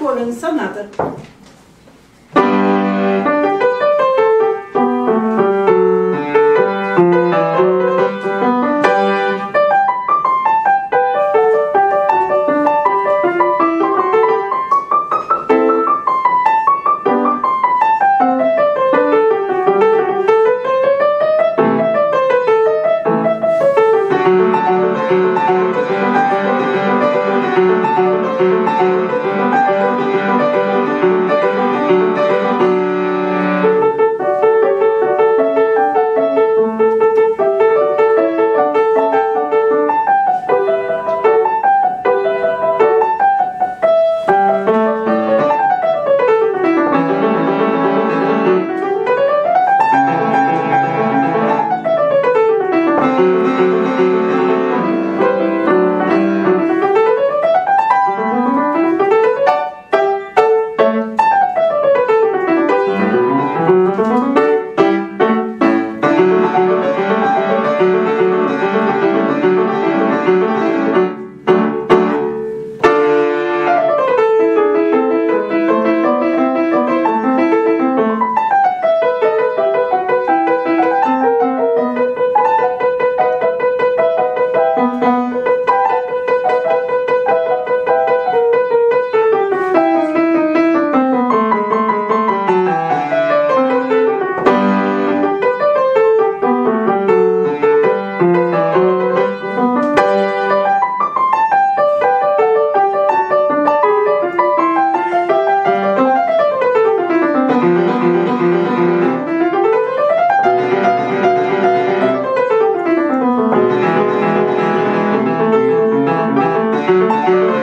Полин, соната. Música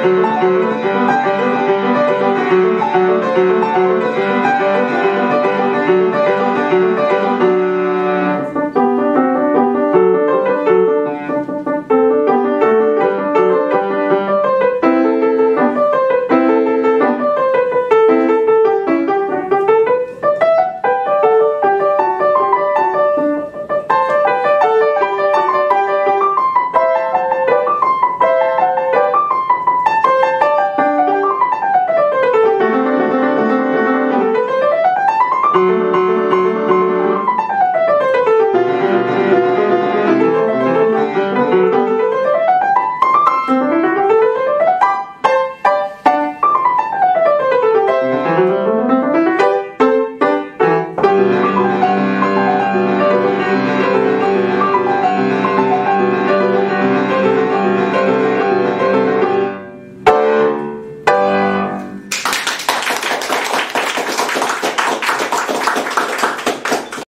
Thank you.